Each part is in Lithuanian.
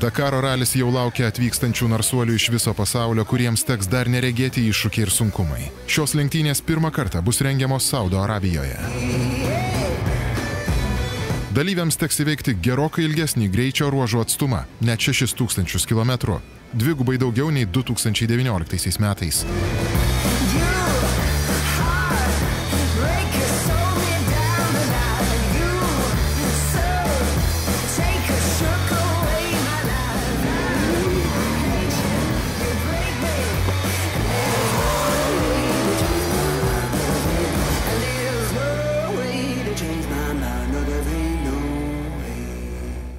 Dakaro ralis jau laukia atvykstančių narsuolių iš viso pasaulio, kuriems teks dar neregėti iššūkiai ir sunkumai. Šios lenktynės pirmą kartą bus rengiamos Saudo Arabijoje. Dalyviams teks įveikti gerokai ilgesnį greičio ruožų atstumą - net 6000 km. Dvigubai daugiau nei 2019 metais.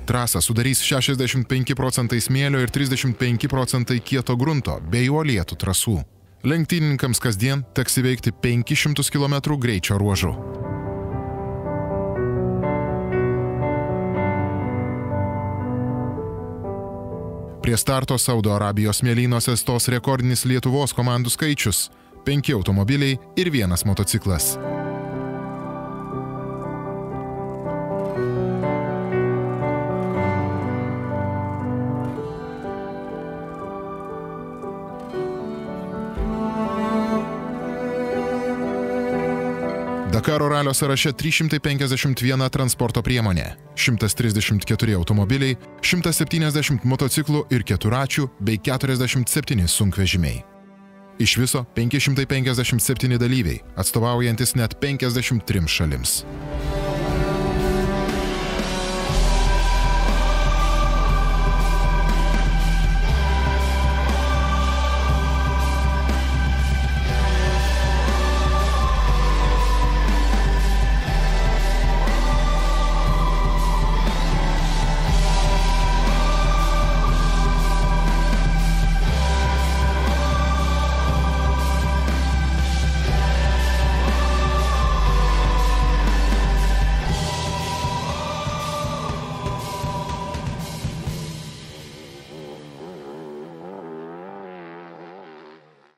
Trasą sudarys 65 procentai smėlio ir 35 procentai kieto grunto bei uolietų trasų. Lenktynininkams kasdien teks įveikti 500 km greičio ruožų. Prie starto Saudo Arabijos mėlynuose stos rekordinis Lietuvos komandų skaičius - penki automobiliai ir vienas motociklas. Dakaro ralio sąraše 351 transporto priemonė, 134 automobiliai, 170 motociklų ir keturačių bei 47 sunkvežimiai. Iš viso 557 dalyviai, atstovaujantis net 53 šalims.